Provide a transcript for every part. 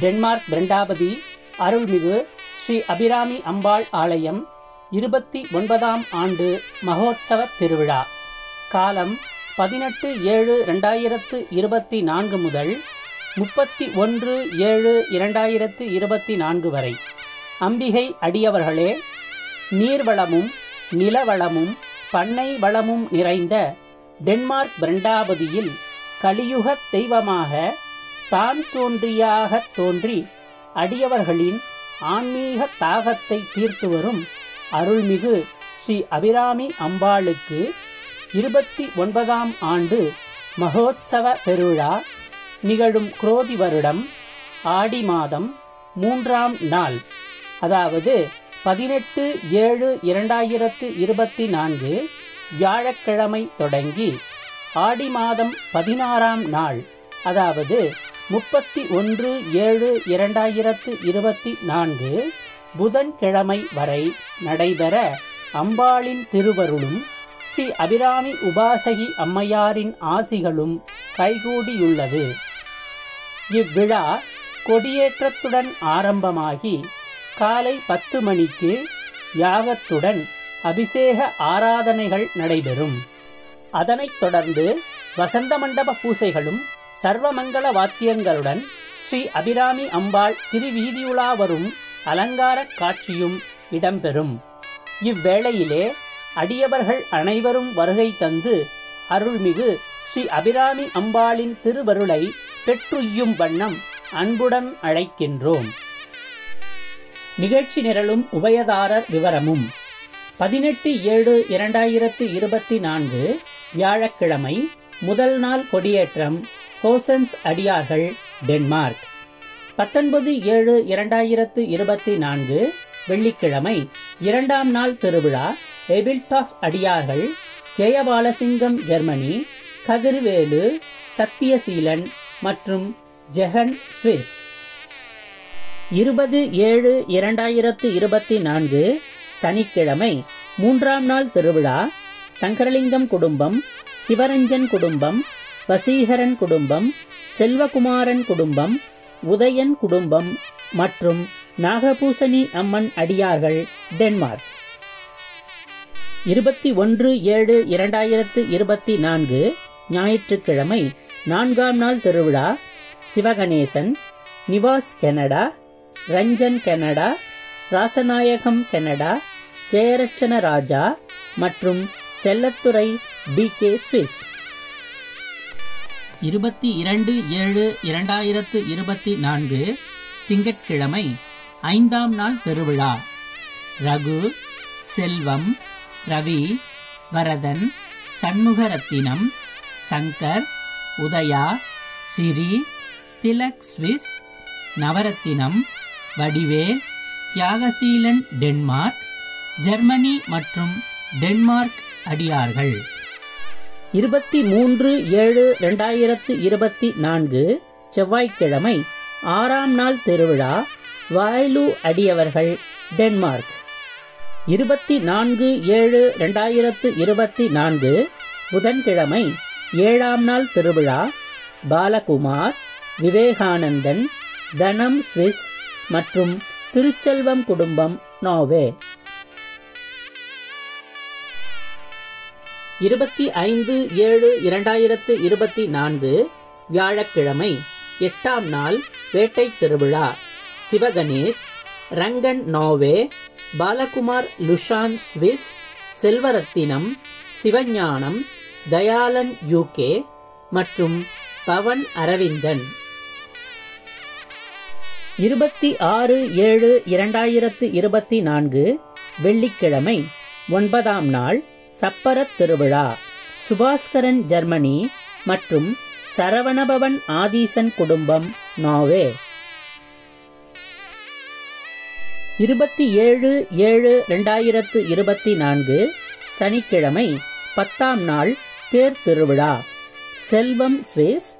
Denmark பிரண்டாபதி அருள்மிகு ஸ்ரீ அபிராமி அம்பாள் ஆலயம் இருபத்தி ஒன்பதாம் ஆண்டு மகோத்சவ திருவிழா. காலம் பதினெட்டு ஏழு ரெண்டாயிரத்து இருபத்தி நான்கு முதல் முப்பத்தி ஒன்று ஏழு இரண்டாயிரத்து இருபத்தி நான்கு வரை. அம்பிகை அடியவர்களே நீர்வளமும் நிலவளமும் பண்ணை வளமும் நிறைந்த டென்மார்க் பிரண்டாபதியில் கலியுகத் தெய்வமாக தான் தோன்றியாக தோன்றி அடியவர்களின் ஆன்மீக தாகத்தை தீர்த்து வரும் அருள்மிகு ஸ்ரீ அபிராமி அம்பாளுக்கு இருபத்தி ஒன்பதாம் ஆண்டு மகோத்சவ பெருவிழா நிகழும் குரோதி வருடம் ஆடி மாதம் மூன்றாம் நாள். அதாவது பதினெட்டு ஏழு இரண்டாயிரத்து இருபத்தி நான்கு வியாழக்கிழமை தொடங்கி ஆடி மாதம் பதினாறாம் நாள். அதாவது முப்பத்தி ஒன்று ஏழு இரண்டாயிரத்து இருபத்தி நான்கு புதன்கிழமை வரை நடைபெற அம்பாளின் திருவருளும் ஸ்ரீ அபிராமி உபாசகி அம்மையாரின் ஆசிகளும் கைகூடியுள்ளது. இவ்விழா கொடியேற்றத்துடன் ஆரம்பமாகி காலை பத்து மணிக்கு யாகத்துடன் அபிஷேக ஆராதனைகள் நடைபெறும். அதனைத் தொடர்ந்து வசந்த மண்டப பூசைகளும் சர்வமங்கள வாத்தியங்களுடன் ஸ்ரீ அபிராமி அம்பாள் திருவீதியுலா வரும் அலங்கார காட்சியும் இடம்பெறும். இவ்வேளையிலே அடியவர்கள் அனைவரும் வருகை தந்து அருள்மிகு ஸ்ரீ அபிராமி அம்பாளின் திருவருளை பெற்றுய்யும் வண்ணம் அன்புடன் அழைக்கின்றோம். நிகழ்ச்சி நிரலும் உபயதாரர் விவரமும். பதினெட்டு ஏழு இரண்டாயிரத்து இருபத்தி நான்கு வியாழக்கிழமை முதல் நாள் கொடியேற்றம். ஹோசன்ஸ் அடியார்கள் டென்மார்க். பத்தொன்பது ஏழு இரண்டாயிரத்து இருபத்தி நான்கு வெள்ளிக்கிழமை இரண்டாம் நாள் திருவிழா எபில்டாஃப் அடியார்கள் ஜெயபாலசிங்கம் ஜெர்மனி கதிர்வேலு சத்தியசீலன் மற்றும் ஜெகன் சுவிஸ். இருபது ஏழு இரண்டாயிரத்து இருபத்தி நான்கு சனிக்கிழமை மூன்றாம் நாள் திருவிழா சங்கரலிங்கம் குடும்பம் சிவரஞ்சன் குடும்பம் வசீகரன் குடும்பம் செல்வகுமாரன் குடும்பம் உதயன் குடும்பம் மற்றும் நாகபூசணி அம்மன் அடியார்கள் டென்மார்க். இருபத்தி ஒன்று ஏழு இரண்டாயிரத்து இருபத்தி நான்கு ஞாயிற்றுக்கிழமை நான்காம் நாள் திருவிழா Sivaganesan Nivas Canada Ranjan Canada Rasanayagam Canada Jeyaratchana Raja மற்றும் செல்லத்துறை டி கே சுவிஸ் இருபத்தி இரண்டு ஏழு இரண்டாயிரத்து இருபத்தி நான்கு திங்கட்கிழமை ஐந்தாம் நாள் திருவிழா. Ragu Selvam Ravi Varathan Shanmugarathinam Shankar Udaya Sri Thilak Swiss Navarathinam Vadivel Thiyagaseelan Denmark Germany மற்றும் டென்மார்க் அடியார்கள். இருபத்தி மூன்று ஏழு இரண்டாயிரத்து இருபத்தி நான்கு செவ்வாய்க்கிழமை ஆறாம் நாள் திருவிழா வாயிலு அடியவர்கள் டென்மார்க். இருபத்தி நான்கு ஏழு இரண்டாயிரத்து இருபத்தி நான்கு புதன்கிழமை ஏழாம் நாள் திருவிழா பாலகுமார் விவேகானந்தன் தனம் ஸ்விஸ் மற்றும் திருச்செல்வம் குடும்பம் நோவே. இருபத்தி ஐந்து ஏழு இரண்டாயிரத்து இருபத்தி நான்கு வியாழக்கிழமை எட்டாம் நாள் வேட்டை திருவிழா. Sivaganesh Rangan Norway Balakumar Lushan Swiss Selvarathinam Sivagnanam Thayalan UK மற்றும் பவன் அரவிந்தன். இருபத்தி ஆறு ஏழு இரண்டாயிரத்து இருபத்தி நான்கு வெள்ளிக்கிழமை ஒன்பதாம் நாள் சப்பரத் திருவிழா. சுபாஸ்கரன் ஜெர்மனி மற்றும் சரவணபவன் ஆதீசன் குடும்பம் நாவே. இருபத்தி ஏழு ஏழு ரெண்டாயிரத்து இருபத்தி நான்கு சனிக்கிழமை பத்தாம் நாள் தேர் திருவிழா. செல்வம் ஸ்வேஸ்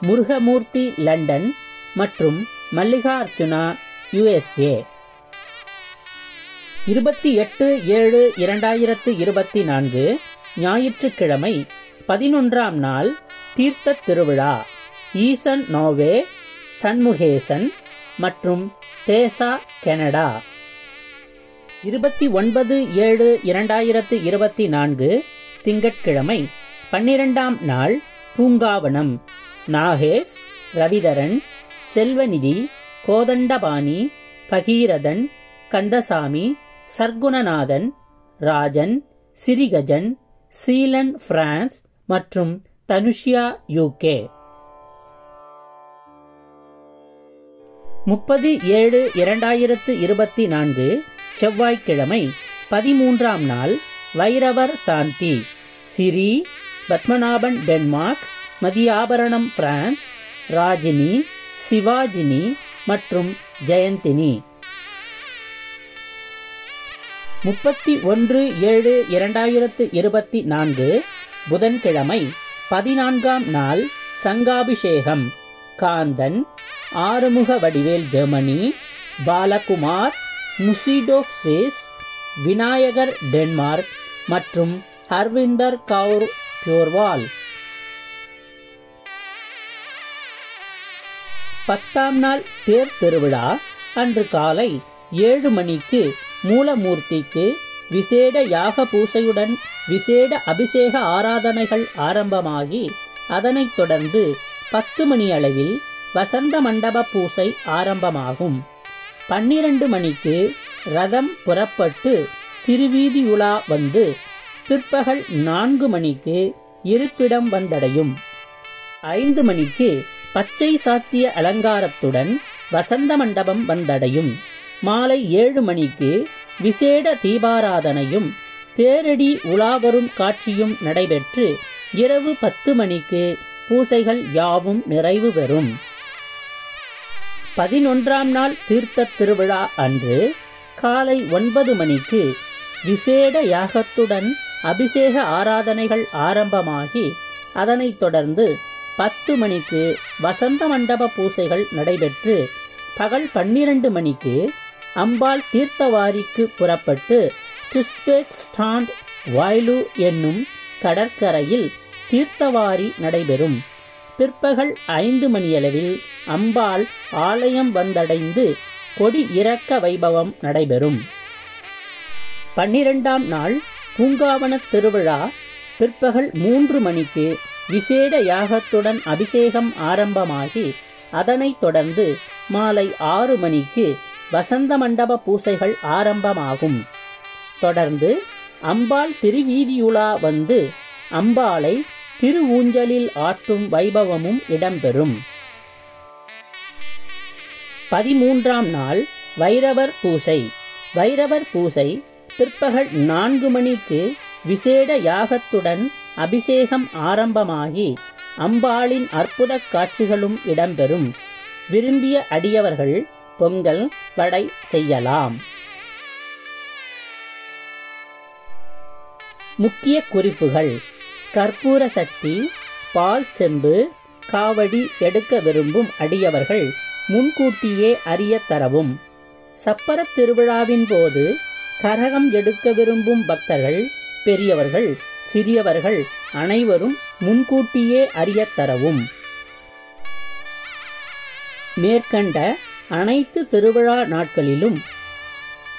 முருகமூர்த்தி லண்டன் மற்றும் மல்லிகார்ஜுனா யுஎஸ்ஏ. இருபத்தி எட்டு ஏழு இரண்டாயிரத்து இருபத்தி நான்கு ஞாயிற்றுக்கிழமை பதினொன்றாம் நாள் தீர்த்த திருவிழா. ஈசன் நோவே சண்முகேசன் மற்றும் தேசா கனடா. இருபத்தி ஒன்பது ஏழு இரண்டாயிரத்து இருபத்தி நான்கு திங்கட்கிழமை பன்னிரெண்டாம் நாள் பூங்காவனம். நாகேஷ் ரவிதரன் செல்வநிதி கோதண்டபாணி பகீரதன் கந்தசாமி சர்க்குணநாதன் ராஜன் சிறிகஜன் சீலன் பிரான்ஸ் மற்றும் தனுஷியா யூகே முப்பது ஏழு இரண்டாயிரத்து இருபத்தி நான்கு செவ்வாய்க்கிழமை பதிமூன்றாம் நாள் வைரவர் சாந்தி. சிரி பத்மநாபன் டென்மார்க் மதியாபரணம் பிரான்ஸ் ராஜினி சிவாஜினி மற்றும் ஜெயந்தினி. முப்பத்தி ஒன்று ஏழு இரண்டாயிரத்து இருபத்தி நான்கு புதன்கிழமை பதினான்காம் நாள் சங்காபிஷேகம். காந்தன் ஆறுமுக வடிவேல் ஜெர்மனி பாலகுமார் முசிடோ சுவிஸ் விநாயகர் டென்மார்க் மற்றும் ஹர்விந்தர் கவுர் பியூர்வால். பத்தாம் நாள் தேர் திருவிழா அன்று காலை ஏழு மணிக்கு மூலமூர்த்திக்கு விசேட யாக பூசையுடன் விசேட அபிஷேக ஆராதனைகள் ஆரம்பமாகி அதனைத் தொடர்ந்து பத்து மணி அளவில் வசந்த மண்டப பூசை ஆரம்பமாகும். பன்னிரண்டு மணிக்கு ரதம் புறப்பட்டு திருவீதியுலா வந்து பிற்பகல் நான்கு மணிக்கு இருப்பிடம் வந்தடையும். ஐந்து மணிக்கு பச்சை சாத்திய அலங்காரத்துடன் வசந்த மண்டபம் வந்தடையும். மாலை ஏழு மணிக்கு விசேட தீபாராதனையும் தேரடி உலாவரும் காட்சியும் நடைபெற்று இரவு பத்து மணிக்கு பூசைகள் யாவும் நிறைவு பெறும். பதினொன்றாம் நாள் தீர்த்த திருவிழா அன்று காலை ஒன்பது மணிக்கு விசேட யாகத்துடன் அபிஷேக ஆராதனைகள் ஆரம்பமாகி அதனைத் தொடர்ந்து பத்து மணிக்கு வசந்த மண்டப பூசைகள் நடைபெற்று பகல் பன்னிரண்டு மணிக்கு அம்பாள் தீர்த்தவாரிக்கு புறப்பட்டு டிஸ்பெக் ஸ்டாண்ட் வாய்லு என்னும் கடற்கரையில் தீர்த்தவாரி நடைபெறும். பிற்பகல் ஐந்து மணியளவில் அம்பாள் ஆலயம் வந்தடைந்து கொடி இறக்க வைபவம் நடைபெறும். பன்னிரெண்டாம் நாள் பூங்காவன திருவிழா பிற்பகல் மூன்று மணிக்கு விசேட யாகத்துடன் அபிஷேகம் ஆரம்பமாகி அதனைத் தொடர்ந்து மாலை ஆறு மணிக்கு வசந்த மண்டப பூசைகள் ஆரம்பமாகும். தொடர்ந்து அம்பாள் திருவீதியுலா வந்து அம்பாளை திரு ஊஞ்சலில் ஆட்டும் வைபவமும் இடம்பெறும். பதிமூன்றாம் நாள் வைரவர் பூசை. வைரவர் பூசை பிற்பகல் நான்கு மணிக்கு விசேட யாகத்துடன் அபிஷேகம் ஆரம்பமாகி அம்பாளின் அற்புத காட்சிகளும் இடம்பெறும். விரும்பிய அடியவர்கள் பொங்கல் வடை செய்யலாம். முக்கிய குறிப்புகள். கற்பூர சக்தி பால் செம்பு காவடி எடுக்க விரும்பும் அடியவர்கள் முன்கூட்டியே அறிய தரவும். சப்பரத் திருவிழாவின் போது கரகம் எடுக்க விரும்பும் பக்தர்கள் பெரியவர்கள் சிறியவர்கள் அனைவரும் முன்கூட்டியே அறிய தரவும். மேற்கண்ட அனைத்து திருவிழா நாட்களிலும்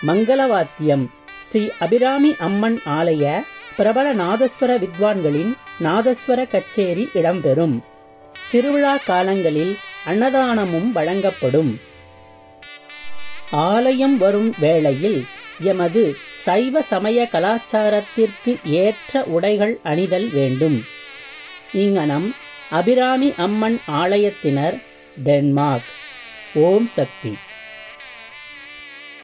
மங்களவாத்தியம் ஸ்ரீ அபிராமி அம்மன் ஆலய பிரபல நாதஸ்வர வித்வான்களின் நாதஸ்வர கச்சேரி இடம்பெறும். திருவிழா காலங்களில் அன்னதானமும் வழங்கப்படும். ஆலயம் வரும் வேளையில் எமது சைவ சமய கலாச்சாரத்திற்கு ஏற்ற உடைகள் அணிதல் வேண்டும். இங்கனம் அபிராமி அம்மன் ஆலயத்தினர் டென்மார்க் ஓம் சக்தி.